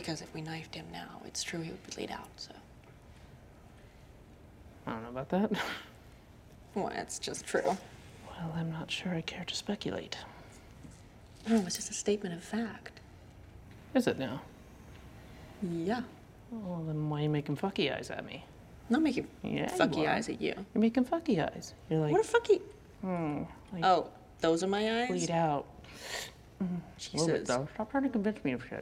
Because if we knifed him now, it's true he would bleed out, so. I don't know about that. Well, it's just true. Well, I'm not sure I care to speculate. No, it's just a statement of fact. Is it now? Yeah. Well, then why are you making fucky eyes at me? Not making Yeah, fucky eyes at you. You're making fucky eyes. You're like, What a fucky. hmm, like Oh, those are my eyes? bleed out. A bit though. Stop trying to convince me of shit.